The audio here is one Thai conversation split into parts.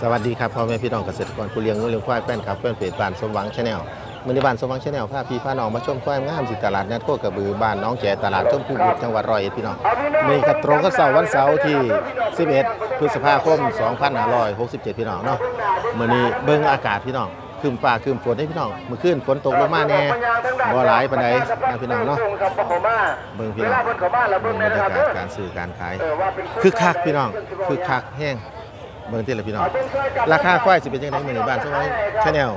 สวัสดีครับพ่อแม่พี่น้องเกษตรกรผู้เลี้ยงงัวเลี้ยงควายแฟนคลับแฟนเพจบ้านสมหวัง channel มื้อนี้บ้านสมหวัง channel พาพี่พาน้องมาชมควายงามที่ตลาดนัดโคกระบือบ้านหนองแก่ตลาดชมภูบุตรจังหวัดร้อยเอ็ดพี่น้องมื้อนี้กะตรงกับเสาร์วันเสาร์ที่ 11 พฤษภาคม 2567 พี่น้องเนาะมื้อนี้เบิ่งอากาศพี่น้อง คืมฟ้าคืมฝนให้พี่น้องมื้อคืนฝนตกลงมาแน่บ่หลายปานใดนะพี่น้องเนาะเบิ่งพี่น้องเบิ่งบรรยากาศการซื้อการขายคึกคักพี่น้องคึกคักแห้งเบิ่งที่ละพี่น้องราคาควายสิเป็นยังไงมื้อนบ้านสมัยชาแนล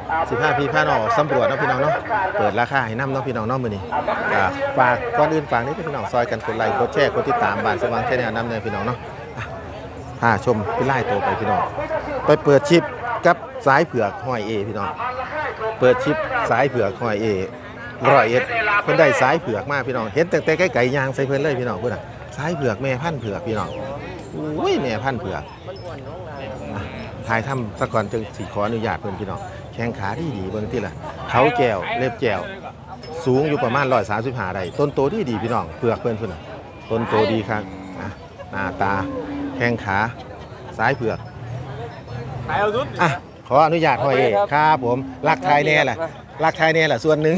15พี่พานองสำรวจเนาะพี่น้องเนาะเปิดราคาให้นํเนาะพี่น้องเนาะมือนี้ฝากก่อนอื่นฝากนี่พี่น้องซอยกันกดไลค์กดแชร์กดติดตามบ้านสว่างชาแนลนำเด้อพี่น้องเนาะอะพาชมพี่ไล่โตไปพี่น้องไปเปิดชิป กับสายเผือกห้อยเอพี่น้อง เปิดชิปสายเผือกห้อยเอร้อยเอ็ดเพิ่นได้สายเผือกมากพี่น้อง เห็นแต่แต่ไก่ยางใส่เพิ่นเลยพี่น้องเพิ่นน่ะสายเผือกแม่พันเผือกพี่น้องอุ้ยแม่พันเผือกถ่ายทำสะก่อนจึงสีขออนุญาตเพื่อนพี่น้องแข้งขาที่ดีเบิ่งที่ละเขาแก้วเล็บแก้วสูงอยู่ประมาณร้อยสามสิบห้าได้ต้นโตที่ดีพี่น้องเผือกเพื่อนเพื่อนน่ะต้นโตดีครับอะหน้าตาแข้งขาสายเผือกายเอาสุด อะขออนุญาตพ่อเอกครับผมรักไทยแน่แหละรักไทยแน่แหละส่วนหนึ่ง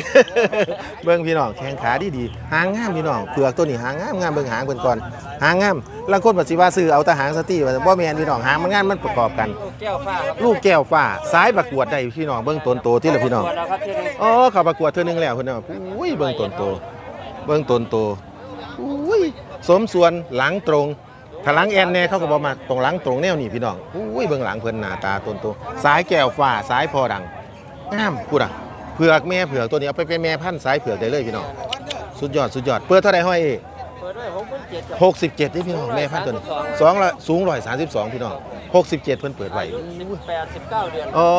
เบิ่งพี่น้องแข้งขาดีดีหางงามพี่น้องเผือกตัวนี้หางงามงามเบิ่งหางเพิ่นก่อนหางงามลังคนบัดสิว่าซื้อเอาแต่หางสตีว่าบ่แม่นพี่น้องหางมันงามมันประกอบกัน แก้วฟ้าครับลูกแก้วฟ้าสายประกวดได้พี่น้องเบิ้งตนโตที่ละพี่น้องตัวเราครับที่นี่อ๋อเขาประกวดเธอหนึงแล้วเพิ่นน่ะอุ้ยเบิ้งตนโต เบิ้งตนโตอุ้ยสมส่วนหลังตรง ถ้าหลังแอนแน่เขาก็บอกมาตรงหลังตรงแนวนี่พี่น้องอุ้ยเบิ้งหลังเพิ่นหน้าตาตนโตสายแก้วฟ้าสายพอดังงามพูดอะเผือกแม่เผือกตัวนี้เอาไปเป็นแม่พันธุ์สายเผือกได้เลยพี่น้องสุดยอดสุดยอดเปิดเท่าไหร่ห้อยเอเปิดด้วยหกพันเจ็ดหกสิบเจ็ดนี่พี่น้องแม่พันธุ์ตัวนี้สองละสูงร้อยสามสิบสองพี่น้องหกสิบเจ็ดเพิ่นเปิดไว้สิบแปดสิบเก้าเดือนอ๋อ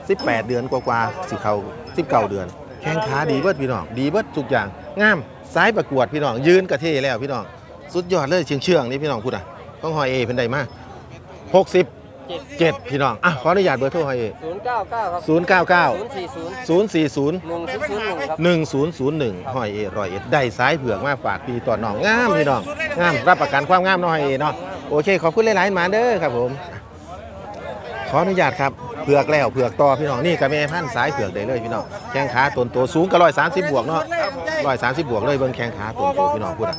18เดือนกว่าๆสิเขา19เดือน แข้งขาดีเบิดพี่น้องดีเบิดทุกอย่างงามสายประกวดพี่น้องยืนกระเทแล้วพี่น้อง สุดยอดเลยเชียงเชื่องๆนี่พี่น้องพูดอะต้องหอยเอเพิ่นได้มา67เจ็ดพี่น้องอะขออนุญาตเบอร์โทรหอยเอศูนย์เก้าเก้าครับ099ศูนย์สี่ศูนย์040หนึ่งศูนย์ศูนย์หนึ่งครับ1001หอยเอร้อยเอ็ดได้สายเผือกมาฝากพี่ต่อน้องงามพี่น้องงามรับประกันความงามเน้อยเอเนาะโอเคขอบคุณหลายๆหมาเด้อครับผม ขออนุญาตครับ เผือกแล้วเผือกต่อพี่น้องนี่กับแม่พันธุ์สายเผือกได้เลยพี่น้องแข้งขาตนโตสูงก็ร้อยสามสิบบวกเนาะร้อยสามสิบบวกเลยเบิ่งแข้งขาตนโตพี่น้องพูดอะ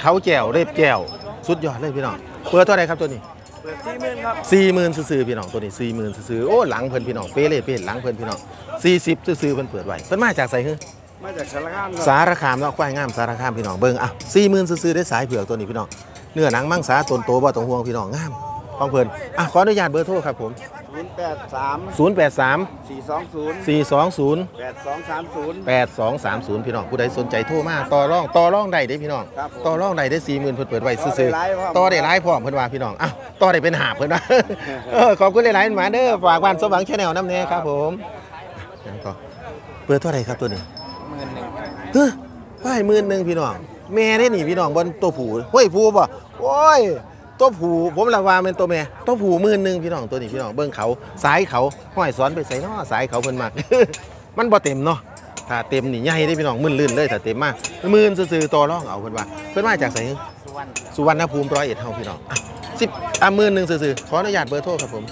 เขาแก้วเรียบแก้วสุดยอดเลยพี่น้องเปิดเท่าไหรครับตัวนี้เปิดสี่หมื่นครับสี่หมื่นซื้อๆพี่น้องตัวนี้สี่หมื่นซื้อๆโอ้หลังเพิ่นพี่น้องเป๊ะเลยเป๊ะหลังเพิ่นพี่น้องสี่สิบซื้อๆเพิ่นเปิดไว้เพิ่นมาจากไสฮึมาจากสารคามครับสารคามเนาะควายงามสารคามพี่น้องเบิ่งอะสี่หมื่นซื้อๆได้สายเผือกตัวนี้พี่น้องเนื้อหนังมังสาตนโตบ่ต้องห่วงพี่น้องงาม ของเพิ่นอะขออนุญาตเบอร์โทรครับผมศูนย์แปดสาม083สี่สองศูนย์420แปดสองสามศูนย์8230 พี่น้องผู้ใดสนใจโทรมาต่อรองต่อรองได้เด้พี่น้องครับผมต่อรองได้ได้40,000เพิ่นเปิดไว้ซื่อต่อได้หลายพร้อม ๆต่อได้หลายพร้อมเพิ่นว่าพี่น้องอ้าวต่อได้เป็นหาบเพิ่นว่า เออขอบคุณหลายๆหมาเด้อฝากบ้านสมหวังแชนแนลนำแน่ครับผมอะต่อเปิดเท่าไหร่ครับตัวนี้หมื่นหนึ่งเฮ้ยป้ายหมื่นหนึงพี่น้องแม่ได้นี่พี่น้องบนตัวผู้เฮ้ยผู้บ่โอ้ย ตัวผู้ผมละว่าเป็นตัวแม่ตัวผู้หมื่นหนึงพี่น้องตัวนี้พี่น้องเบิ่งเขาสายเขาห้อยสอนไปใส่เนาะสายเขาเพิ่นมักมันบ่เต็มเนาะถ้าเต็มนี่ใหญ่ได้พี่น้องมึนลื่นเลยถ้าเต็มมากมื่นซื่อๆต่อรองเอาเพิ่นว่าเพิ่นมาจากไสสุวรรณสุวรรณภูมิร้อยเอ็ดเฮาพี่น้องอะสิบอะหมื่นหนึ่งซื่อๆขออนุญาตเบอร์โทรครับผม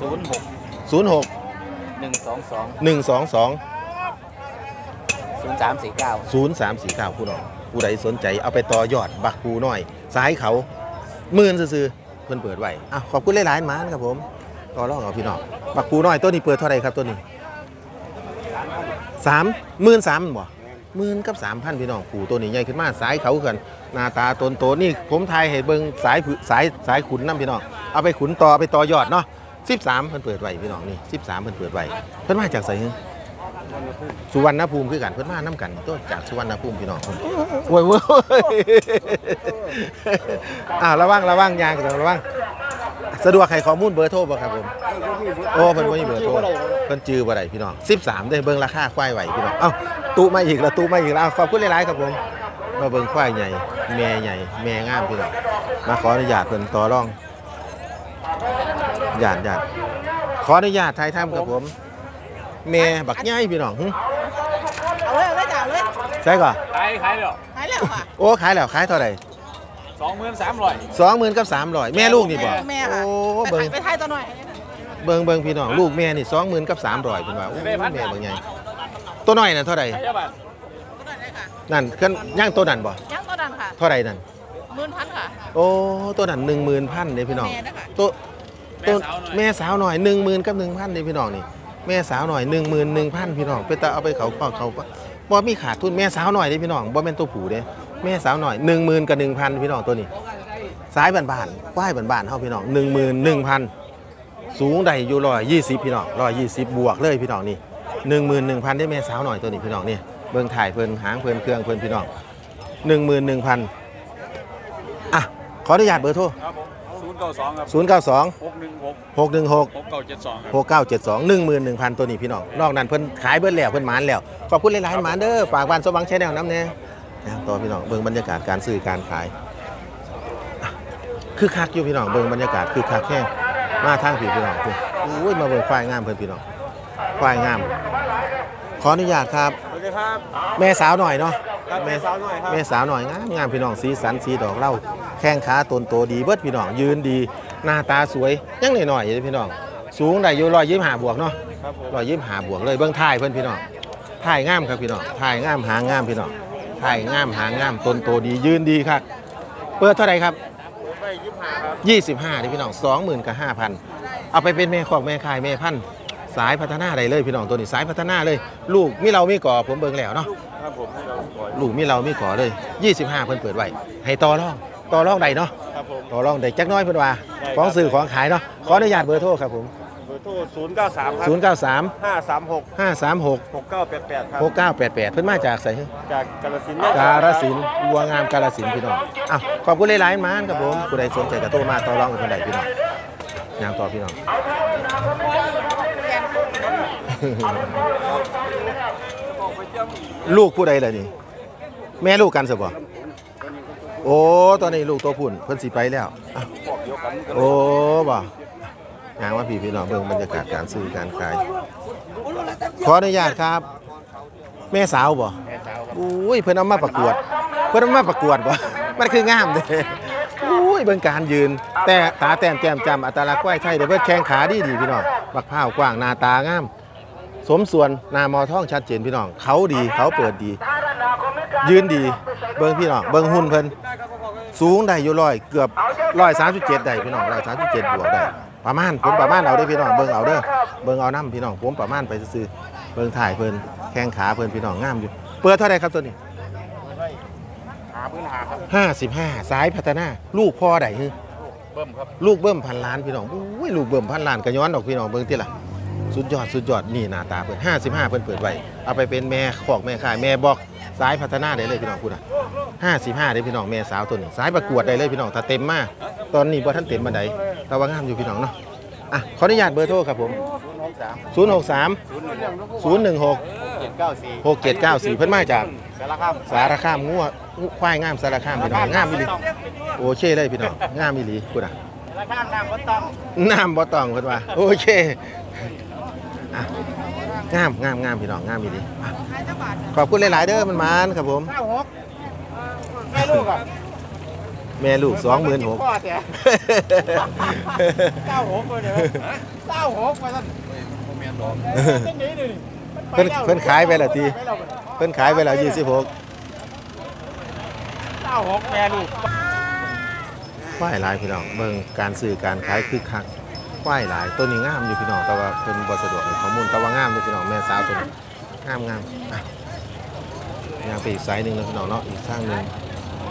ศูนย์หก06หนึ่งสองสอง122ศูนย์สามสี่เก้า0349ผู้น้องผู้ใดสนใจเอาไปต่อยอดบักปูน้อยสายเขา หมื่นซื่อๆเพิ่นเปิดไว้อะขอบคุณหลายๆหมานครับผมต่อรองเอาพี่น้องบักปูน้อยตัวนี้เปิดเท่าไหร่ครับตัวนี้สามหมื่นสามบ่หมื่นกับสามพันพี่น้องผูตัวนี้ใหญ่ขึ้นมาสายเขากันหน้าตาตนโตนี่ผมทายให้เบิ่งสายผืสายสายขุนน้ำพี่น้องเอาไปขุนต่อไปต่อยอดเนาะสิบสามเพิ่นเปิดไว้พี่น้องนี่สิบสามเพิ่นเปิดไว้เพิ่นมาจากไสน สุวรรณภูมิคือกันเพิ่นมาน้ำกันตัวจากสุวรรณภูมิพี่น้องโว้ยโว้ยอ้าวระวังระวังยางระวังสะดวกให้ข้อมูลเบอร์โทรบ่ครับผมโอ้เพิ่นบ่มีเบอร์โทรเพิ่นจื้อบ่ได้พี่น้อง13ได้เบิ่งราคาควายไหวพี่น้องเอ้าตู้มาอีกแล้วตู้มาอีกแล้วเอาขอบคุณหลายๆครับผมมาเบิ่งควายใหญ่แม่ใหญ่แม่งามพี่น้องมาขออนุญาตเพิ่นต่อรองญาติญาติขออนุญาตถ่ายทำครับผม แม่บักใหญ่พี่น้องหึเอาเลยเอาเลยจ้าเอาเลยใช่ก่อนขายขายเหรอขายแล้วค่ะ โอ้ขายแล้วขายเท่าไหร่สองหมื่นสามร้อยสองหมื่นกับสามร้อยแม่ลูกนี่บ่แม่ค่ะโอ้เบิ่งไปถ่ายตัวหน่อยเบิ่งเบิ่งพี่น้องลูกแม่นี่สองหมื่นกับสามร้อยเป็นว่าโอ้แม่เบิ่งไงตัวน้อยน่ะเท่าไหร่พยาบาลตัวหน่อยเลยค่ะนั่นขึ้นย่างตัวนั้นบ่ย่างตัวนั้นค่ะเท่าไหร่นั่นหมื่นพันค่ะ โอ้ตัวนั้นหนึ่งหมื่นพันเด้พี่น้องแม่นะคะตัวตัวแม่สาวหน่อยหนึ่งหมื่นกับหนึ่งพันเด้พี่น้องนี่ แม่สาวหน่อยหนึ่งหมื่นหนึ่งพันพี่น้องไปตาเอาไปเขาเขาเขาบ่มีขาดทุนแม่สาวหน่อยเด้พี่น้องบ่แม่นตัวผู้เด้แม่สาวหน่อยหนึ่งหมื่นกับหนึ่งพันพี่น้องตัวนี้สายบ้านๆควายบ้านๆเฮาพี่น้องหนึ่งหมื่นหนึ่งพันสูงได้อยู่ร้อยยี่สิบพี่น้องร้อยยี่สิบบวกเลยพี่น้องนี่หนึ่งหมื่นหนึ่งพันได้แม่สาวหน่อยตัวนี้พี่น้องนี่เบิ่งถ่ายเพิ่นหางเพิ่นเครื่องเพิ่นพี่น้องหนึ่งหมื่นหนึ่งพันอะขออนุญาตเบอร์โทรครับผม เก้าสองครับศูนย์เก้าสองหกหนึ่งหกหกหนึ่งหกหกเก้าเจ็ดสองครับหกเก้าเจ็ดสองหนึ่งหมื่นหนึ่งพันตัวนี้พี่น้อง นอกนั้นเพิ่นขายเบิดแล้วเพิ่นหมานแล้ว ขอบคุณหลายๆหมานเด้อฝากบ้านสมหวัง channel นำเนี่ยนะครับต่อพี่น้องเบิ่งบรรยากาศการซื้อการขายอะคึกคักอยู่พี่น้องเบิ่งบรรยากาศคึกคักแค่มาทางพี่พี่น้องพี่อุ้ยมาเบิ่งควายงามเพิ่นพี่น้องควายงาม ขออนุญาตครับ สวัสดีครับ แม่สาวหน่อยเนาะครับแม่สาวหน่อยครับ แม่สาวหน่อยงามงามพี่น้องสีสันสีดอกเหล่า แข้งขาตนโตดีเบิดพี่น้องยืนดี หน้าตาสวยยังหน่อยๆอยู่เลยพี่น้อง สูงได้อยู่ร้อยยี่สิบห้าบวกเนาะครับผมร้อยยี่สิบห้าบวกเลยเบื้องท้ายเพื่อนพี่น้องท้ายงามครับพี่น้องท้ายงามหางงามพี่น้องท้ายงามหางงามตนโตดียืนดีครับเปิดเท่าไหร่ครับไปยี่สิบห้าครับยี่สิบห้าพี่น้องสองหมื่นกับห้าพันเอาไปเป็นแม่คอกแม่คายแม่พันธุ์สายพัฒนาได้เลยพี่น้องตัวนี้สายพัฒนาเลย ลูกมีเรามีก่อผมเบิ่งแล้วเนาะครับผมให้เราก่อนลูกมีเรามีก่อเลย 25 เพิ่นเปิดไว้ให้ต่อรอง ต่อรองใดเนาะครับผม ต่อรองใดจักหน้อยเพิ่นว่าได้ครับ ของสื่อของขายเนาะขออนุญาตเบอร์โทรครับผมเบอร์โทรศูนย์เก้าสามครับ093ห้าสามหก536หกเก้าแปดแปดครับ6988 เพิ่นมาจากไสจากกาฬสินธุ์กาฬสินธุ์วัวงามกาฬสินธุ์พี่น้องอะขอบคุณหลายๆมานครับผมผู้ใดสนใจก็โทรมาต่อรองกับเพิ่นได้พี่น้องย่างต่อพี่น้อง ลูกผู้ใดล่ะนี่ แม่ลูกกันซะบ่ โอ้ตอนนี้ลูกตัวพุ่นเพิ่นสิไปแล้วอะบอกเดียวกันกันโอ้บ่งานว่าพี่พี่น้องเบิ่งบรรยากาศการซื้อการขาย ขออนุญาตครับ แม่สาวบ่อุ้ยเพิ่นเอามาประกวด เพิ่นเอามาประกวดบ่มันคืองามเด้อุ้ยเบิ่งการยืน แต่ตาแต้มแจ่มจำอัตลักษณ์ควายไทยเด้เบิ่งแข้งขาดีดีพี่น้องบักพร้ากว้างหน้าตางาม สมส่วนหน้ามอท่องชัดเจนพี่น้อง เขาดีเขาเปิดดี ยืนดี เบิ่งพี่น้อง เบิ่งหุ่นเพิ่นสูงได้อยู่ร้อยเกือบร้อยสามสิบเจ็ดได้พี่น้องร้อยสามสิบเจ็ดบวกได้ ประมาณผมประมาณเอาได้อพี่น้อง เบิ่งเอาเด้อ เบิ่งเอาน้ำพี่น้อง ผมประมาณไปซื้อๆเบิ่งถ่ายเพิ่นแข้งขาเพิ่นพี่น้องงามอยู่ เปิดเท่าไหรครับตัวนี้หาพื้นหาครับห้าสิบห้าสายพัฒนา ลูกพ่อใดฮึเบิ่มครับลูกเบิ่มพันล้านพี่น้องอุ้ยลูกเบิ่มพันล้านก็ย้อนดอกพี่น้องเบิ่งติล่ะสุดยอดสุดยอดนี่หน้าตาเพิ่นห้าสิบห้าเพิ่นเปิดไว้เอาไปเป็นแม่ขอกแม่ขายแม่บอก สายพัฒนาได้เลยพี่น้องพูดอะห้าสิบห้าได้พี่น้องแม่สาวตัวนี้สายประกวดได้เลยพี่น้องถ้าเต็มมากตอนนี้บ่ทันเต็มบันไดแต่ว่างามอยู่พี่น้องเนาะอะขออนุญาตเบอร์โทรครับผมศูนย์หกสาม063 016เจ็ดเก้าสี่เพิ่นมาจากสารคามสารคามงัวควายงามสารคามพี่น้องงามอีหลีโอเคเลยพี่น้องงามอีหลีพูดอะสารคามน้ำก็ต้องน้ำบ่ต้องเพิ่นว่าโอเคอะงามงามงามพี่น้องงามอีหลี อะขอบคุณหลาย ๆ เด้อมันมานครับผมเก้าหกแม่ลูกอะแม่ลูก26,000พ่อแต่เก้าหกเลยเดี๋ยวเก้าหกไปท่านเส้นนี้ดิเพิ่นเพิ่นขายไปแล้วทีเพิ่นขายไปแล้ว26เก้าหกแม่ลูกควายหลายพี่น้องเบิ่งการซื้อการขายคึกคักควายหลายตัวนี้งามอยู่พี่น้องแต่ว่าเพิ่นบ่สะดวกให้ข้อมูลแต่ว่างามอยู่พี่น้องแม่สาวตัวนี้ งามงามอะย่างไปอีกสายหนึงแล้วพี่น้องเนาะอีกทางหนึง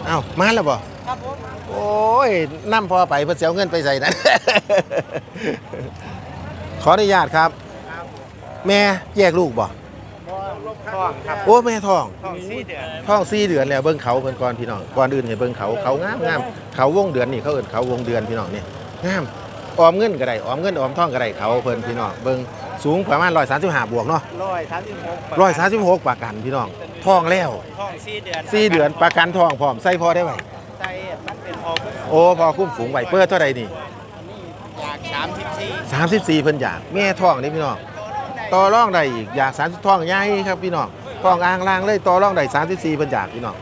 อ้าวมาแล้วบ่ครับผมโอ้ยนำพอไปเพื่อเสียเงินไปใส่นั้น ขออนุญาตครับ แม่แยกลูกบ่ท้องครับโอ้แม่ท้องท้องสี่เดือนท้องสี่เดือนแล้วเบิ่งเขาเพิ่นก่อนพี่น้องก่อนอื่นให้เบิ่งเขาเขางามงามเขาวงเดือนนี่เขาเอิ้นเขาวงเดือนพี่น้องนี่งามออมเงินก็ได้ออมเงินออมทองก็ได้เขาเพิ่นพี่น้องเบิ่ง สูงประมาณ135บวกเนาะร้อยสามสิบหก136ประกันพี่น้องท้องแล้วท้องสี่เดือนสี่เดือนประกันท้องพร้อมใส่พอได้ไหมใจมันเป็นพอคุ้มโอ้พอคุ้มฝูงไหวเปิดเท่าใดนี่จากสามสิบสี่สามสิบสี่เพิ่นอยากแม่ท้องนี่พี่น้องต่อร่องได้อีกอยากสามสิบท้องใหญ่ครับพี่น้องท้องอ่างล่างเลยต่อร่องได้สามสิบสี่เพิ่นอยากพี่น้อง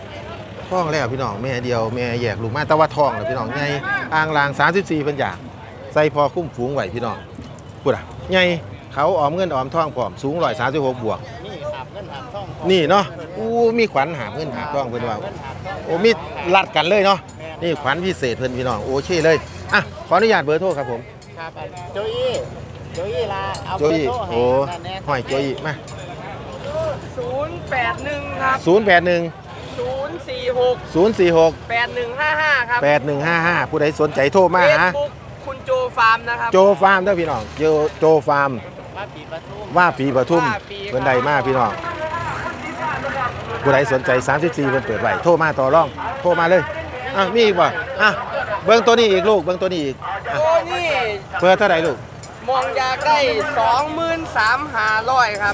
ท้องแล้วพี่น้องแม่เดียวแม่แยกลูกมาแต่ว่าท้องแล้วพี่น้องใหญ่อ่างลาง34เพิ่นอยากใส่พอคุ้มฝูงไว้พี่น้องพูดอะใหญ่ เขาออมเงินออมทองพร้อมสูง136บวก นี่หาบเงินหาบทองนี่เนาะอู้มีขวัญหาบเงินหาบทองเพิ่นว่า โอ้มีรัดกันเลยเนาะนี่ขวัญพิเศษเพิ่นพี่น้องโอเคเลยอะขออนุญาตเบอร์โทรครับผมครับโจอี้โจอี้ลาเอาโจอี้เบร์โทรให้โอ้นั่นแน่ห้อยโจอี้มาศูนย์แปดหนึ่งครับ081ศูนย์สี่หก046แปดหนึ่งห้าห้าครับ8155ผู้ใดสนใจโทรมาเฟซหาบุ๊กคุณโจฟาร์มนะครับ โจฟาร์มเด้อพี่น้องโจโจฟาร์ม มาปีประทุมว่าปีปทุมว่าปีครับเพิ่นใดมาพี่น้องผู้ใดสนใจ 34เพิ่นเปิดไว้โทรมาต่อรอง โทรมาเลยอะมีอีกบ่อะเบิ่งตัวนี้อีกลูกเบิ่งตัวนี้อีกอะโอ้นี่เปิดเท่าไหร่ลูกมองอยากได้สองหมื่นสามหาร้อยครับ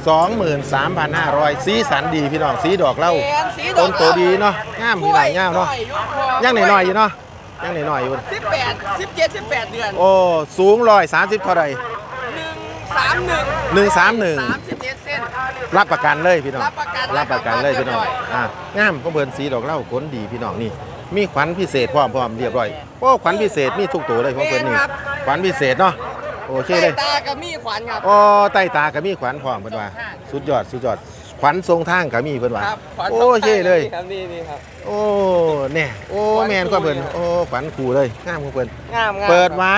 23,500สีสันดีพี่น้องสีดอกเหล้าแอนสีดต้อกนโตดีเนาะงามพี่หลายงามเนาะยังหน่อยๆอยู่เนาะยังหน่อยๆอยู่สิบแปดสิบเจ็ดสิบแปดเดือน โอ้ สูงร้อยสามสิบเท่าไหร่หนึ่ง สามหนึ่งหนึ่งสามหนึ่งสามสิบเอ็ดเส้น รับประกันเลยพี่น้อง รับประกันรับประกันเลยพี่น้องเรียบร้อยอะงามก็เบิร์นสีดอกเหล้าขนดีพี่น้องนี่ มีขวัญพิเศษพร้อมพร้อมเรียบร้อยโอ้ขวัญพิเศษมีทุกตัวเลยของเพิ่นนี่ ขวัญพิเศษเนาะ โอเคเลยใส่ตากับมีขวัญครับโอ้ใต้ตาก็มีขวัญพร้อมเพิ่นว่า สุดยอดสุดยอด ขวัญทรงทางก็มีเพิ่นว่า ครับขวัญโอ้เย่เลย ครับนี่นี่ครับ โอ้แน่โอ้แมนก็เพิ่นโอ้ขวัญขู่เลย งามของเพิ่นงามงามเปิดไว้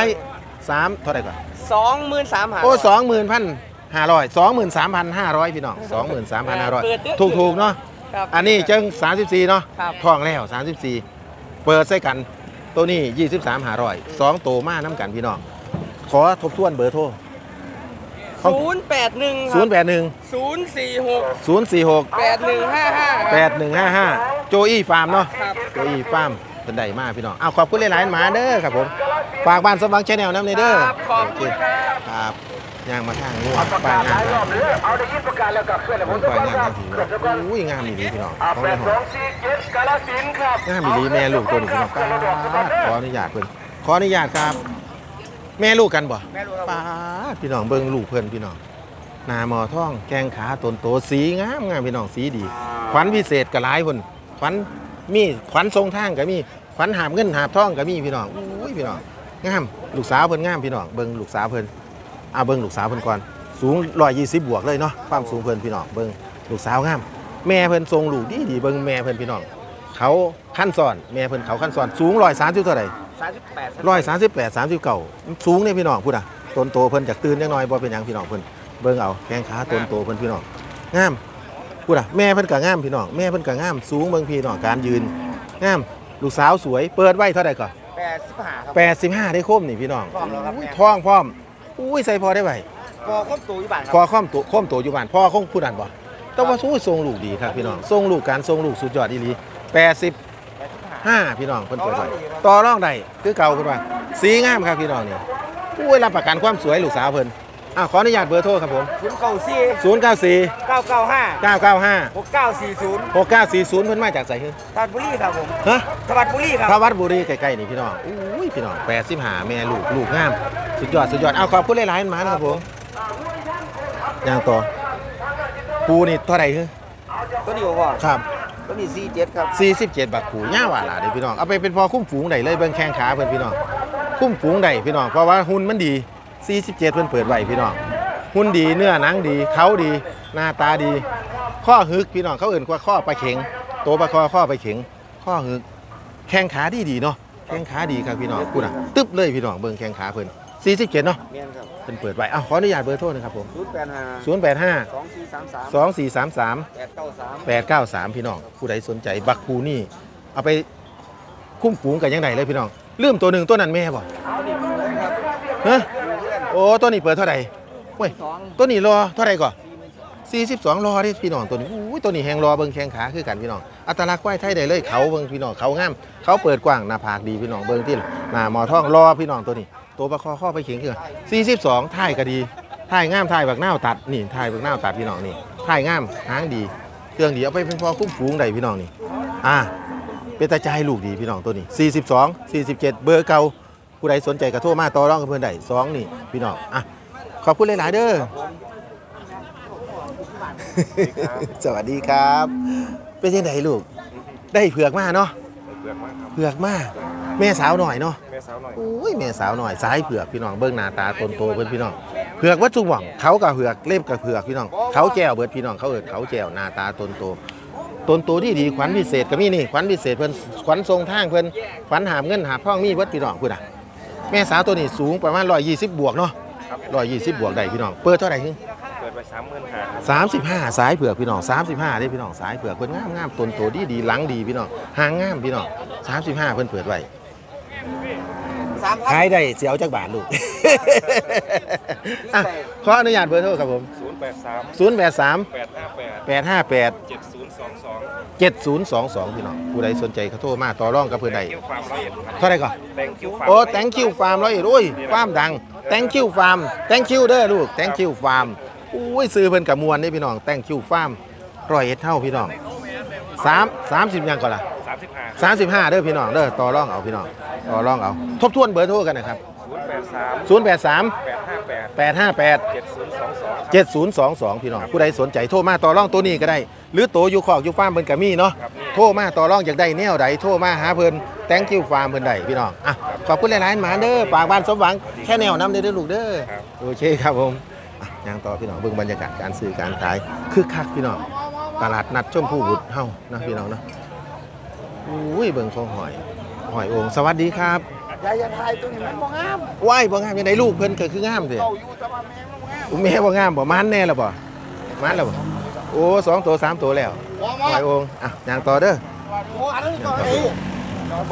สามเท่าไหร่ก่อนสองหมื่นสามหาโอ้สองหมื่นพันห้าร้อยสองหมื่นสามพันห้าร้อยพี่น้องสองหมื่นสามพันห้าร้อยเปิดเยอะ ถูกถูกๆเนาะครับอันนี้เจิงสามสิบสี่เนาะครับ ทองแล้วสามสิบสี่เปิดใส่กันตัวนี้ยี่สิบสามห้าร้อยสองโตมานำกันพี่น้องขอทบทวนเบอร์โทรศูนย์แปดหนึ่งศูนย์แปดหนึ่งศูนย์สี่หกศูนย์สี่หกแปดหนึ่งห้าห้าแปดหนึ่งห้าห้าโจอี้ฟาร์มเนาะ ครับ โจอี้ฟาร์ม เป็นใดมากพี่น้องเอาขอบคุณหลายๆหมานเด้อครับผมฝากบ้านสมหวัง channel นำแหน่เด้อครับขอบคุณครับย่างมาทางงูปลางามครับมันปล่อยงามทันทีเลยอุ้ยงามอีหลีพี่น้องของในห้องงามอีหลีแม่ลูกตัวนี้พี่น้องป้าขออนุญาตเพิ่อนขออนุญาตครับ แม่ลูกกันบ่แม่รู้ครับป้าพี่น้องเบิ่งลูกเพิ่อนพี่น้องนาหมอท้องแกงขาตนโตสีงามงามพี่น้องสีดี ขวัญพิเศษก็หลายคนขวัญ มีขวัญทรงทางก็มีขวัญหาบเงินหาบทองก็มีพี่น้องอุ้ยพี่น้องงามลูกสาวเพิ่นงามพี่น้องเบิ่งลูกสาวเพิ่นเอาเบิ่งลูกสาวเพิ่นก่อนสูง120บวกเลยเนาะความสูงเพิ่นพี่น้องเบิ่งลูกสาวงาม แม่เพิ่นทรงลูกดีดีๆเบิ่งแม่เพิ่นพี่น้องเขาขั้นซ้อนแม่เพิ่นเขาขั้นซ้อนสูง130เท่าไหร่สามสิบแปดร้อยสามสิบแปดสามสิบเก้าสูงเนี่ยพี่น้องพูดอะต้นโตเพิ่นจากตื่นจังน้อยบ่เป็นหยังพี่น้องเพิ่นเบิ่งเอาแข้งขาต้นโตเพิ่นพี่น้องงาม พูดอะแม่เพิ่นก็งามพี่น้องแม่เพิ่นก็งามสูงเบิ่งพี่น้องการยืนงามลูกสาวสวยเปิดไว้เท่าไหร่ก่อนแปดสิบห้าครับ แปดสิบห้าได้คมนี่พี่น้องพร้อมแล้วครับอุ้ยแม่ท้องพร้อมอุ้ยใส่พอได้ไหวพอครบตัวอยู่บ้านคพรัอบข้อมตัวข้อมตัวอยู่บ้านพ่อคงพูดอันบ่แต่ว่าสู้ทรงลูกดีครับพี่น้องทรงลูกการทรงลูกสุดยอดอีหลีแปดสิบ แปดสิบห้า ห้าพี่น้องเพิ่นเปิดไว้ต่อรองได้คือเก่าเพิ่นว่าสีงามครับพี่น้องนี่อุ้ยรับประกันความสวยลูกสาวเพิ่น อ้าวขออนุญาตเบอร์โทรครับผม ศูนย์เก้าสี่094 เก้าเก้าห้า995 หกเก้าสี่ศูนย์6940 เพิ่นมาจากไสคือทัดบุรีครับผมฮะทวัดบุรีครับทวัดบุรีใกล้ๆนี่พี่น้องอุ้ยพี่น้อง85แม่ลูกลูกงาม สุดยอดสุดยอดเอาขอบคุณหลายๆหมานะครับผมย่างต่อปูนี่เท่าไหร่คือตัวนี้บ่ครับ ตัวนี้สี่เจ็ดครับ 47 บาทกูย่าหว่าล่ะเด้พี่น้อง เอาไปเป็นพอคุ้มฝูงได้เลยเบิ่งแข้งขาเพิ่นพี่น้อง คุ้มฝูงได้พี่น้อง เพราะว่าหุ่นมันดี 47 เพิ่นเปิดไว้พี่น้องหุ่นดีเนื้อหนังดีเขาดี หน้าตาดี ข้อหึกพี่น้องเขาเอื่นว่าข้อปลาเข็งโตปลาคอข้อปลาเข็ง ข้อหึกแข้งขาดีดีๆเนาะแข้งขาดีครับพี่น้องพูดอะตึ๊บเลยพี่น้องเบิ่งแข้งขาเพิ่น47เนาะเมียนครับเพิ่นเปิดไว้อ้าวขออนุญาตเบอร์โทรนะครับผมศูนย์แปดห้า085สองสี่สามสาม2433แปดเก้าสาม893 พี่น้องผู้ใดสนใจบักคูนี่ เอาไปคุ้มฝูงกันยังไงเลยพี่น้องลืมตัวหนึ่งตัวนั้นแม่บ่เอาดิเลยครับฮะดูเพื่อน โอ้ตัวนี้เปิดเท่าไหร่เว้ยสองตัวนี้รอเท่าไหร่ก่อน42รอดิพี่น้องตัวนี้อุ้ยตัวนี้แหงรอเบิ่งแข้งขาคือกันพี่น้อง อัตลักษณ์ควายไทยได้เลยเขาเบิ่งพี่น้องเขางาม เขาเปิดกว้างหน้าผากดีพี่น้องเบิ่งที่หน้าหมอท้องรอพี่น้องตัวนี้ ตัวประคอข้อไปเขียงคือ42ถ่ายก็ดีถ่ายงามถ่ายบักหน้าวตัดนี่ถ่ายบักหน้าวตัดพี่น้องนี่ถ่ายงามหางดี เครื่องดีเอาไปเป็นพอคุ้มฝูงได้พี่น้องนี่อ่าเป็นตาใจายลูกดีพี่น้องตัวนี้ 42 47 เบอร์เก่า ผู้ใดสนใจกระโทรมาต่อรองกับเพื่อนได้สองนี่พี่น้องอะขอบคุณหลายๆเด้อสวัสดีครับ เป็นยังไงลูก ได้เผือกมาเนาะเปลือกมากครับเผือกมาแม่สาวหน่อยเนาะแม่สาวหน่อยโอ้ยแม่สาวหน่อยสายเผือกพี่น้องเบิ้งหน้าตาตนโตเพิ่นพี่น้องเผือกวัตถุหว่องเขากับเผือกเล็บกับเผือกพี่น้องเขาแก้วเบิดพี่น้องเขาเอิดเขาแก้วหน้าตาตนโตตนโตที่ดีขวัญพิเศษก็มีนี่ขวัญพิเศษเพิ่นขวัญทรงทางเพิ่นขวัญหามเงินหาพ่องมีเบิดพี่น้องพุ่นน่ะ แม่สาวตัวนี้สูงประมาณ120 บวกเนาะ120 บวกได้พี่น้อง เปิดเท่าไหร่ฮึเปิดไปสามหมื่นห้าสามสิบห้าสายเผือกพี่น้องสามสิบห้าได้พี่น้องสายเผือกเพิ่นงามงามตนโตดีดีหลังดีพี่น้องหางงามพี่น้องสามสิบห้าเพิ่นเปิดไว้ขายได้เสียวจักบาทลูก อะขออนุญาตเบอร์โทรครับผมศูนย์แปดสามศูนย์แปดสามแปดห้าแปดแปดห้าแปดเจ็ดศูนย์ สองสองเจ็ดศูนย์สองสองพี่น้องผู้ใดสนใจเขาโทรมาต่อรองกับเพื่อนใดคิวฟาร์มร้อยเอ็ดครับเท่าไหรก่อนแตงคิวฟาร์มโอ้ thank you farm ร้อยเอ็ดโอ้ยฟาร์มดัง thank you farm thank you เด้อลูก thank you farm อุ้ยซื้อเพิ่นกับมวลนี่พี่น้อง thank you farm ร้อยเอ็ดเท่าพี่น้องสามสามสิบยังก่อนล่ะสามสิบห้าสามสิบห้าเด้อพี่น้องเด้อต่อรองเอาพี่น้องต่อรองเอาทบทวนเบอร์โทรกันนะครับศูนย์แปดสาม0 8 3แปดห้าแปด8 5 8เจ็ดศูนย์สองสอง 7022 พี่น้องผู้ใดสนใจโทรมาต่อรองตัวนี้ก็ได้ หรือโตอยู่ขอกอยู่ฟาร์มเพิ่นก็มีเนาะครับนี่โทรมาต่อรองอยากได้แนวใดโทรมาหาเพิ่น thank you farm เพิ่นได้พี่น้องอะขอบคุณหลายๆหมาเด้อปากบ้านสมหวังแค่แนวนำเด้อเด้อลูกเด้อครับโอเคครับผมอะย่างต่อพี่น้องเบิ่งบรรยากาศการซื้อการขายคึกคักพี่น้องตลาดนัดชมพู่บุตรเฮานะพี่น้องเนาะอุ้ยเบิ่งของหอยหอยโองสวัสดีครับยายยาไทยตัวนี้มันบ่งามว้ายบ่งามยังไงลูกเพิ่นก็คืองามเด้เก่าอยู่ แต่ว่าแม่มันบ่งามแม่บ่งามบ่มันแน่แล้วบ่มันแล้วบ่โอ้สองตัวสามตัวแล้วบ่หอยโองอะย่างต่อเด้อโอ้อันนี้ก็ไอ้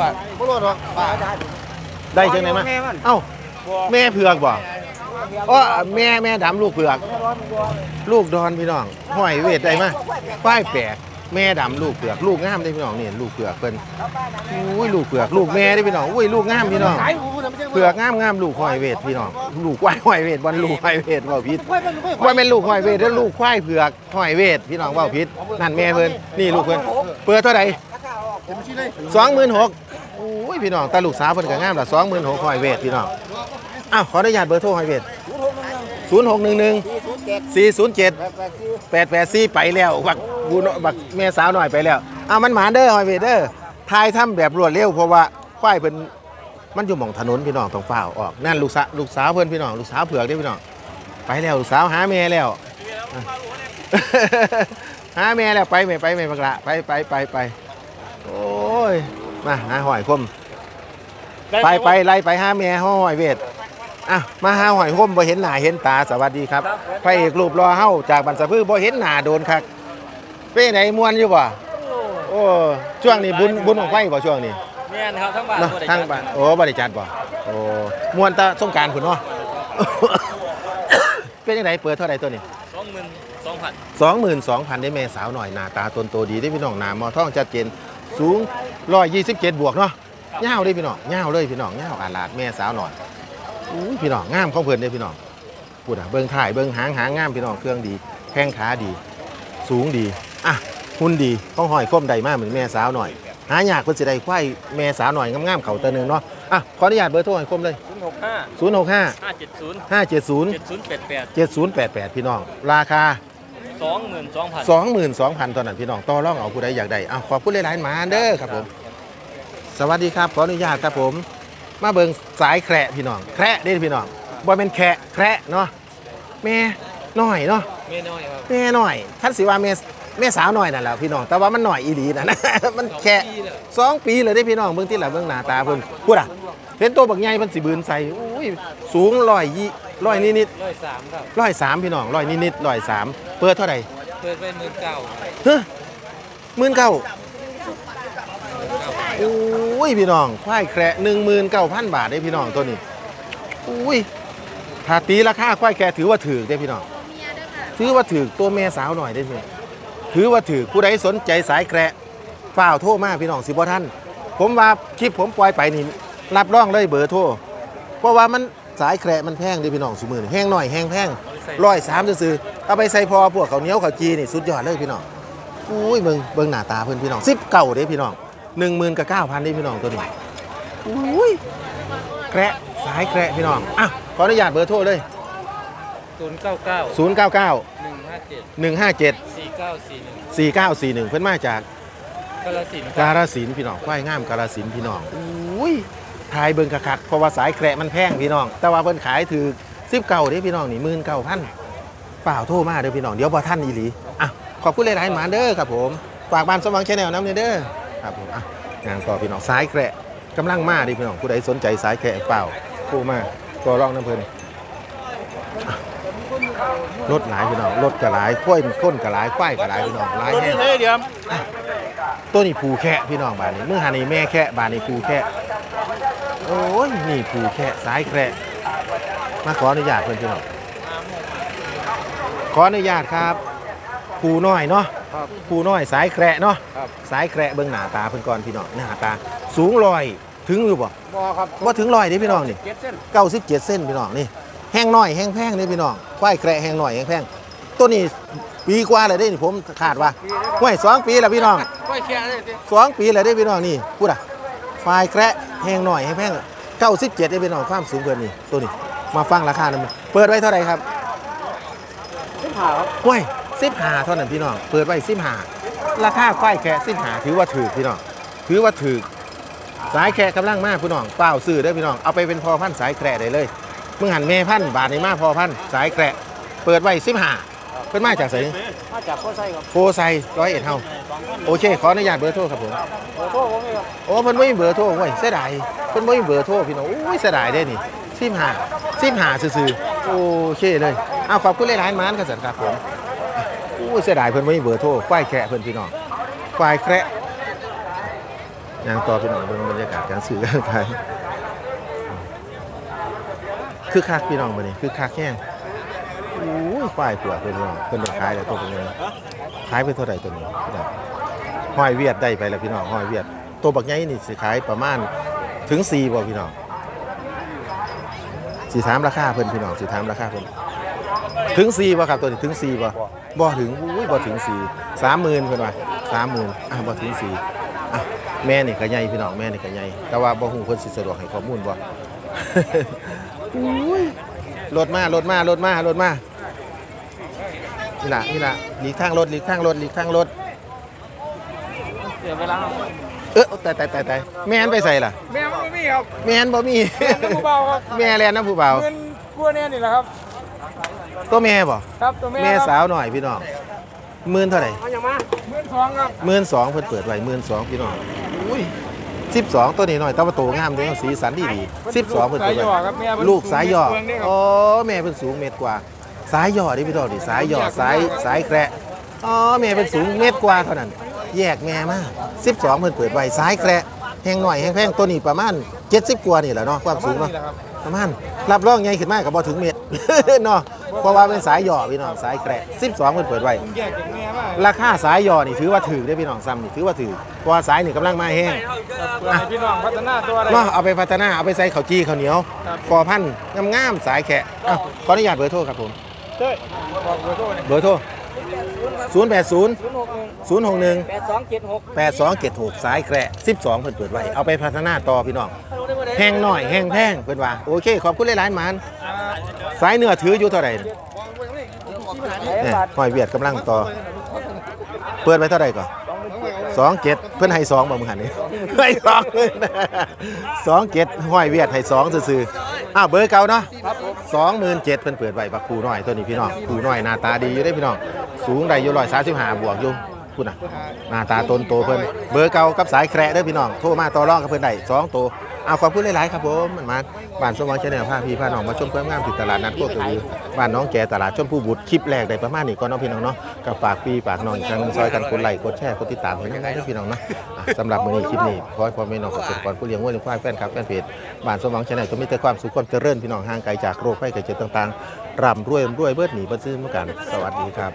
บาทบ่รอดหรอกบาทได้จังไหนมาแม่มันเอ้าแม่เผือกบ่อ๋อแม่แม่ดำลูกเผือก ลูกดอนพี่น้องหอยเวทได้มาฝ้ายแปลก แม่ดำลูกเผือกลูกงามได้พี่น้องนี่ลูกเผือกเพิ่นอุ้ยลูกเผือกลูกแม่ได้พี่น้องอุ้ยลูกงามพี่น้องขายหูน่ะมันจะเผือกงามงามลูกหอยเวทพี่น้องลูกควายหอยเวทบอลลูกหอยเวทว่าผิดว่าเป็นลูกหอยเวทแล้วลูกควายเผือกหอยเวทพี่น้องว่าผิดนั่นแม่เพิ่นนี่ลูกเพิ่นเปิดเท่าไหร่สองหมื่นหกโอ้ยพี่น้องตาลูกสาวเพิ่นก็งามละสองหมื่นหกหอยเวทพี่น้องอ้าวขออนุญาตเบอร์โทรหอยเวทศูนย์หกหนึ่งหนึ่ง สี่ศูนย์เจ็ดแปดแปดสี่ไปแล้วบักบูนบักแม่สาวหน่อยไปแล้วอ้าวมันหมาเด้อหอยเวทเด้อทายทำแบบรวดเร็วเพราะว่าควายเพิ่นมันอยู่หม่องถนนพี่น้องต้องฝ้าวออกนั่นลูกสาวลูกสาวเพื่อนพี่น้องลูกสาวเผือกเด้อพี่น้องไปแล้วลูกสาวหาแม่แล้วอะ หาแม่แล้วไปแม่ไปแม่บักละไปไปไปไปโอ้ยมาหาหอยคมไปไปไล่ไปหาแม่หอยเวท อะมาหาหอยคมบ่เห็นหน้าเห็นตาสวัสดีครับพระเอกรูปรอเฮาจากบรรสะพือบ่เห็นหน้าโดนคักเป็นไหนมวนอยู่บ่โอ้ช่วงนี้บุญบุญของไฟบ่ช่วงนี้แม่นครับทั้งบ้านเนาะบ่ได้ทางจัดบ้านโอ้บริจัดบ่โอ้มวนตะสงกรารพุ่นเนาะ เป็นยังไงเปิดเท่าไหร่ตัวนี้ สองหมื่นสองพัน22,000 ได้แม่สาวหน่อยหน้าตาตนโตดีได้พี่น้องหน้ามอท้องชัดเจนสูง127 บวกเนาะยาวเลยพี่น้องยาวเลยพี่น้องยาวอาลาดแม่สาวหน่อย อู้ยพี่น้องงามของเพิ่นเด้พี่น้องพูดอะเบิ่งถ่ายเบิ่งหางหางงามพี่น้องเครื่องดีแข้งขาดี สูงดีอะหุ่นดีของหอยคมใดมากเหมือนแม่สาวหน่อย หายากเพิ่นสิได้ควายแม่สาวหน่อยงามๆเขาตัวหนึงเนาะอะขออนุญาตเบอร์โทรหอยคมเลย ศูนย์หกห้า065 ห้าเจ็ดศูนย์570เจ็ดศูนย์แปดแปด7088 พี่น้อง ราคา สองหมื่นสองพัน 22,000ตอนนั้นพี่น้องต่อรองเอาผู้ใดอยากได้อ้าวขอบคุณหลายๆหมาเด้อครับผม สวัสดีครับ ขออนุญาตครับผม มาเบิ่งสายแคระพี่น้อง แคระเด้อพี่น้องบ่เป็นแคะแคระเนาะแม่น้อยเนาะไม่น้อยครับแม่น้อยท่านสิว่าแม่แม่สาวน้อยนั่นแหละพี่น้องแต่ว่ามันหน่อยอีหลีนะมันแค่สองปีเลยได้พี่น้องเบิ่งที่หลังเบิ่งหน้าตาเพิ่นพูดอะเห็นตัวบักใหญ่มันสิบืนใส่อุ้ยสูงร้อยยี่ร้อยนิดร้อยสามครับๆร้อยสามพี่น้องร้อยนิดๆร้อยสามเปิดเท่าไหร่เปิดไปหมื่นเก้าเฮ้ยหมื่นเก้า อุ้ยพี่น้องควายแคระหนึ่งหมื่นเก้าพันบาทได้พี่น้องตัวนี้อุ้ยถ้าตีราคาควายแคระถือว่าถือได้พี่น้องถือว่าถือตัวแม่สาวหน่อยได้พี่ถือว่าถือผู้ใดสนใจสายแคระฝ้าวโทรมาพี่น้องสิบ่ท่านผมว่าคลิปผมปล่อยไปนี่รับรองเลยเบอร์โทรเพราะว่ามันสายแคระมันแพงเดิพี่น้องสุมือนี่แห้งหน่อยแห้งแพงร้อยสามซื้อๆเอาไปใส่พอพวกข้าวเหนียวข้าวจีนี่สุดยอดเลยพี่น้องอุ้ยเบิ่งเบิ่งหน้าตาเพิ่นพี่น้องสิบเก่าเด้พี่น้อง หนึ่งหมื่นกับเก้าพันเด้พี่น้องตัวนี้อุ้ยแคระสายแคระพี่น้องอะขออนุญาตเบอร์โทรเลยศูนย์เก้าเก้าศูนย์เก้าเก้าหนึ่งห้าเจ็ดหนึ่งห้าเจ็ดสี่เก้าสี่หนึ่งสี่เก้าสี่หนึ่งเพิ่นมาจากกาลสินธุ์กาลสินธุ์พี่น้องควายงามกาลสินธุ์พี่น้องอุ้ยทายเบิ่งคักๆเพราะว่าสายแคระมันแพงพี่น้อง แต่ว่าเพิ่นขายถือสิบเก่าเด้พี่น้องนี่หมื่นเก้าพันเปล่าโทรมาเด้อพี่น้องเดี๋ยวบ่ท่านอีหลีอะขอบคุณหลายๆหมาเด้อครับผมฝากบ้านสมหวังแชนแนลน้ำเด้อ ครับผมอะงานต่อพี่น้องสายแคระกำลังมาดิพี่น้องผู้ใดสนใจสายแคระเปล่าโทรมาก็ร้องน้ำเพิ่นรถหลายพี่น้องรถกระหลายข้อยค้นกระหลายควายกระหลายพี่น้องหลายตัวแน่นี้เลยเดี๋ยวตัวนี้ผูแค่พี่น้องบานนี้เมื่อหานี่แม่แค่บานนี้ผูแค่โอ้ยนี่ผูแค่สายแคระมาขออนุญาตเพื่อนพี่น้องขออนุญาตครับผูน้อยเนาะ ผูน้อยสายแคระเนาะสายแคระเบื้องหน้าตาเพิ่นก่อนพี่น้องหน้าตา สูงลอยถึงอยู่บ่บอครับว่าถึงลอยเด้พี่น้องนี่เจ็ดเส้นเก้าสิบเจ็ดเส้นพี่น้องนี่แห้งน้อยแห้งแพงนี่พี่น้องควายแคระแห้งน้อยแห้งแพงตัวนี้ปีกว่าเลยได้นี่ผมขาดว่าห้วยสองปีแล้วพี่น้องก้อยแค่เลยสิสองปีเลยได้พี่น้องนี่พูดอะควายแคระแห้งน้อยแห้งแพงเก้าสิบเจ็ดได้พี่น้องความสูงเกินนี่ตัวนี้มาฟังราคาหน่อยเปิดไว้เท่าไหร่ครับขึ้นผ่าครับห้วย สิบหาเท่านั้นพี่น้องเปิดไว้สิบหาราคาควายแคระสิบหาถือว่าถือพี่น้องถือว่าถือสายแคระกำลังมากพี่น้องเปล่าซื้อได้อพี่น้องเอาไปเป็นพอพันธุ์สายแคระได้เลยมึงหันแม่พันธุ์บาทในมาพอพันธุ์สายแกระเปิดไว้สิบห้าเพิ่นมาจากไสมาจากโคไซครับโพไซร้อยเอ็ดเฮาโอเค ขออนุญาตเบอร์โทรครับผมโอ้โหผมนี่ครับโอ้เพิ่นไม่มีเบอร์โทรเว้ยเสียดายเพิ่นไม่มีเบอร์โทรพี่น้องโอ้ยเสียดายได้นี่สิบห้าสิบห้าซื่อๆโอเคเลยเอาขอบคุณหลายๆหมานกันสันครับผมโอ้เสียดายเพิ่นไม่เบอร์โทรควายแคระเพิ่นพี่น้องควายแคระยางต่อพี่น้องเบิ่งบรรยากาศการซื้อการขายคือคักพี่น้องมื้อนี้คือคักแห้งโอ้ยควายเปลือกเป็นว่าเพิ่นได้ขายแล้วตัวเป็นไงขายไปเท่าไหร่ตัวนี้ห้อยเวียดได้ไปแล้วพี่น้องห้อยเวียดตัวบักใหญ่นี่สิขายประมาณถึง4บ่พี่น้องสิถามราคาเพิ่นพี่น้องสิถามราคาเพิ่น ถึง4บ่ครับตัวนี้ถึง4บ่บ่ถึงอุ้ยบ่ถึง4 30,000เพิ่นว่า30,000อะบ่ถึง4อะแม่นี่ก็ใหญ่พี่น้องแม่นี่ก็ใหญ่แต่ว่าบ่ฮู้เพิ่นสิสะดวกให้ข้อมูลบ่อุ้ยรถมารถมารถมารถมานี่ล่ะนี่ล่ะหลีกทางรถหลีกทางรถหลีกทางรถเสียเวลาเออแต่แต่แต่แต่แม่นไปใส่ล่ะแม่มันไม่มีครับแม่นบ่มีน้ำผู้เบาครับแม่แลนน้ำผู้เบาเงินกลัวเนี่ยนี่แหละครับ ตัวแม่บ่ครับตัวแม่แม่ครับสาวหน่อยพี่น้องหมื่นเท่าไหร่เอาอย่างมาเงินทองครับหมื่นสองเพิ่นเปิดไว้หมื่นสองพี่น้องอุ้ยสิบสองตัวนี้หน่อยแตว่าโตงามเด้อสีสันดีดีสิบสองเพิ่นเปิดไว้สายย่อครับแม่เพิ่นลูกสายย่อสูงเมตรกว่านี่ครับอ๋อแม่เพิ่นสูงเมตรกว่า สายย่อดิพี่น้องดิสายย่อสายสายแกระอ๋อแม่เพิ่นสูงเมตรกว่าเท่านั้น แยกแม่มา12 เพิ่นเปิดไว้สายแกระแห้งหน่อยแห้งแพงตัวนี้ประมาณ 70 กว่านี่แหละเนาะความสูงเนาะนี่แหละครับประมาณรับรองใหญ่ขึ้นมากกับบ่ถึงเมตรเนาะ เพราะว่าเป็นสายย่อพี่น้องสายแกระ12เพิ่นเปิดไว้ผมแยกจากแม่มาราคาสายย่อนี่ถือว่าถือได้อพี่น้องซ้ำนี่ถือว่าถือเพราะว่าสายนี่กำลังมาแห้งเพื่อให้พี่น้องพัฒนาตัวอะไรเนาะเอาไปพัฒนาเอาไปใส่ข้าวจี้ข้าวเหนียวครับพอพันธุ์งามๆสายแขะอ้าวขออนุญาตเบอร์โทรครับผมเต้ยบอกเบอร์โทรเนี่ยเบอร์โทร 080 ศูนย์หกหนึ่ง061 แปดสองเจ็ดหก8276 สายแกระ12 เพิ่นเปิดไว้ เอาไปพัฒนาต่อพี่น้อง แห้งหน่อย แห้งแพงเพิ่นว่า โอเค ขอบคุณหลายๆหมานสายเนื้อถืออยู่เท่าไหร่เนี่ยหอยเวียดกำลังต่อ เปิดไว้เท่าไหร่ก่อนสองเจ็ดเพิ่นให้สองบ่มึงหันนี่ ให้สองเลยนะสองเจ็ดห้อยเวียดให้สองซื่อๆอ้าวเบอร์เก่าเนาะสองหมื่นเจ็ดเพิ่นเปิดไว้บักคูน้อยตัวนี้พี่น้องคูน้อยหน้าตาดีอยู่ได้อยู่พี่น้อง สูงได้อยู่ร้อยสามสิบห้าบวกอยู่พูดน่ะหน้าตาตนโตเพิ่นเบอร์เก่ากับสายแคระเด้อพี่น้องโทรมาต่อรองกับเพิ่นได้สองโตเอาขอบคุณหลายๆครับผมมื้อนี้บ้านสมหวัง channel พาพี่พาน้องมาชมควายงามที่ตลาดนัดโคกระบือบ้านหนองแก่ตลาดชมภูบุตรคลิปแรกได้ประมาณนี้ก่อนเนาะพี่น้องเนาะกับฝากพี่ฝากน้องอีกครั้งหนึ่งซอยกันกดไลค์กดแชร์กดติดตามให้ยังไงนะพี่น้องเนาะอะสำหรับมื้อนี้คลิปนี้ขอให้พ่อแม่พี่น้องเกษตรกรผู้เลี้ยงวัวเลี้ยงควายแฟนคลับแฟนเพจบ้านสมหวัง channel จงมีแต่ความสุขความเจริญพี่น้องห่างไกลจากโรคภัยไข้เจ็บต่างๆร่ำรวยรวยเบิดหนีเบิดซื้อเหมือนกันสวัสดีครับ